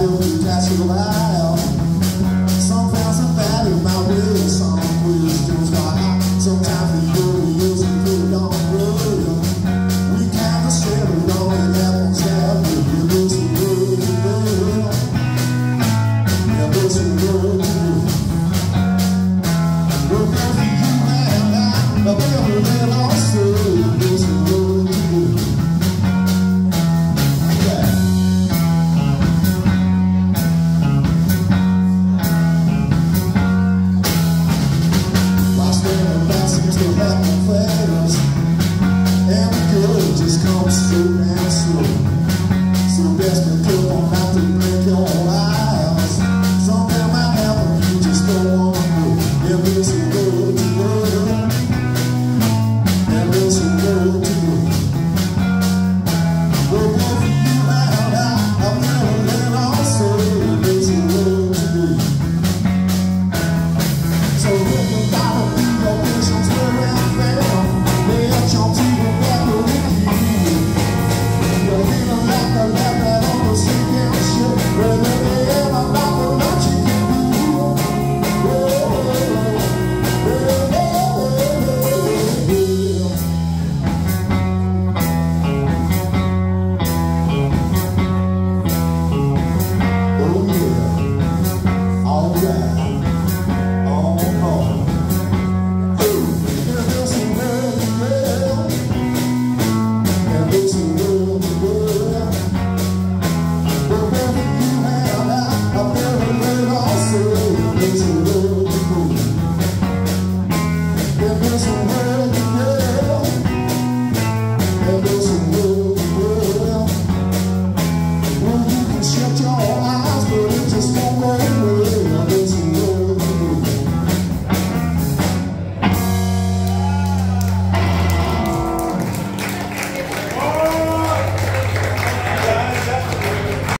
We're gonna use and put it. We kind of the we. We you and I, but we're might happen, you just don't wanna know. I'll